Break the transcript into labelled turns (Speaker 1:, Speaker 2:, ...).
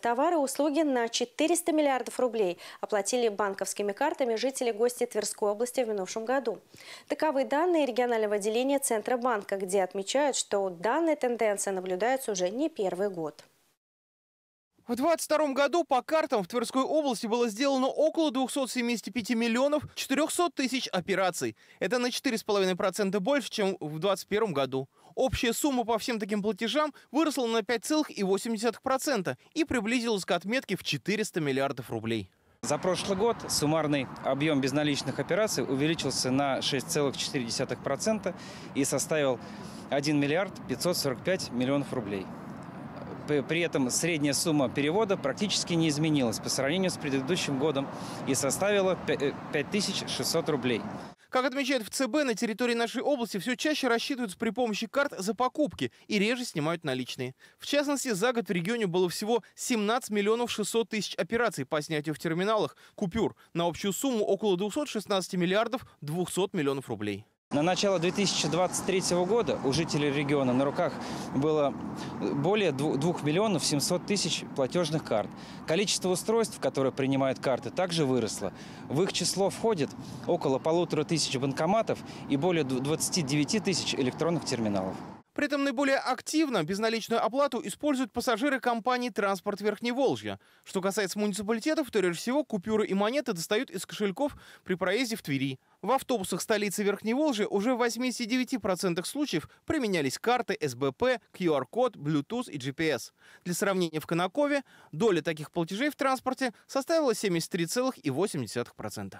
Speaker 1: Товары и услуги на 400 миллиардов рублей оплатили банковскими картами жители гости Тверской области в минувшем году. Таковы данные регионального отделения Центробанка, где отмечают, что данная тенденция наблюдается уже не первый год.
Speaker 2: В 2022 году по картам в Тверской области было сделано около 275 миллионов 400 тысяч операций. Это на 4,5% больше, чем в 2021 году. Общая сумма по всем таким платежам выросла на 5,8% и приблизилась к отметке в 400 миллиардов рублей.
Speaker 3: За прошлый год суммарный объем безналичных операций увеличился на 6,4% и составил 1 миллиард 545 миллионов рублей. При этом средняя сумма перевода практически не изменилась по сравнению с предыдущим годом и составила 5600 рублей.
Speaker 2: Как отмечают в ЦБ, на территории нашей области все чаще рассчитываются при помощи карт за покупки и реже снимают наличные. В частности, за год в регионе было всего 17 миллионов 600 тысяч операций по снятию в терминалах купюр на общую сумму около 216 миллиардов 200 миллионов рублей.
Speaker 3: На начало 2023 года у жителей региона на руках было более 2 миллионов 700 тысяч платежных карт. Количество устройств, которые принимают карты, также выросло. В их число входит около полутора тысяч банкоматов и более 29 тысяч электронных терминалов.
Speaker 2: При этом наиболее активно безналичную оплату используют пассажиры компании «Транспорт Верхневолжья». Что касается муниципалитетов, то реже всего купюры и монеты достают из кошельков при проезде в Твери. В автобусах столицы Верхневолжья уже в 89% случаев применялись карты СБП, QR-код, Bluetooth и GPS. Для сравнения, в Конакове доля таких платежей в транспорте составила 73,8%.